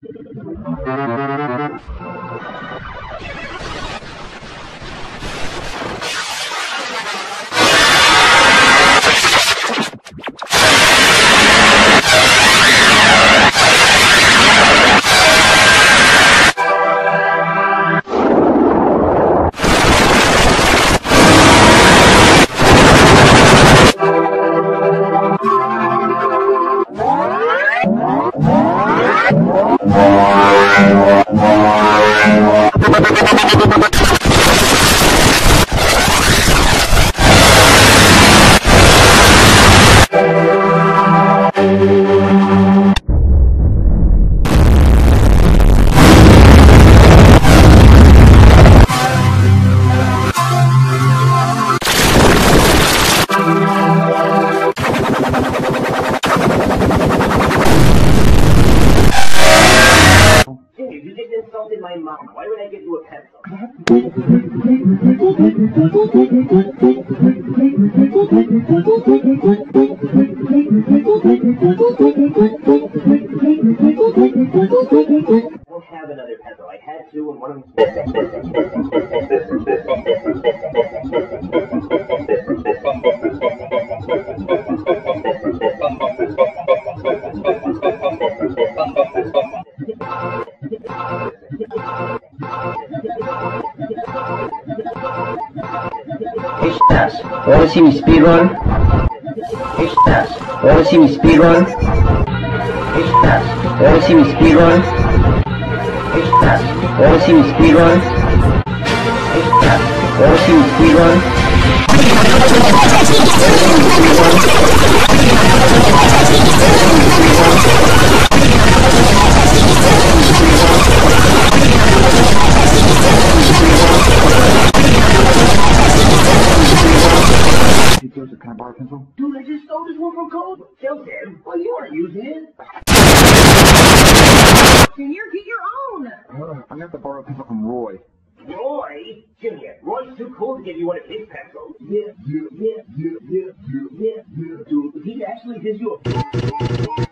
Give me the Jimmy, you insulted my mom. Why would I give you a pencil? I don't have another pencil. I had two and one of. estás? ¿Wanna see me speedrun? ¿Qué estás? ¿Wanna see me speedrun? ¿Qué estás? ¿Wanna see me speedrun? ¿Qué estás? ¿Wanna see me speedrun? ¿Qué estás? ¿Wanna see me speedrun? Hey, Joseph, can I borrow a pencil? Dude, I just stole this one from Code. Joseph, well, you aren't using it. Junior, get your own. Uh, I'm gonna have to borrow a pencil from Roy. Roy? Junior, Roy's too cool to give you one of his pencils. Yeah, yeah, yeah, yeah, yeah, yeah, yeah. Dude, he actually gives you a...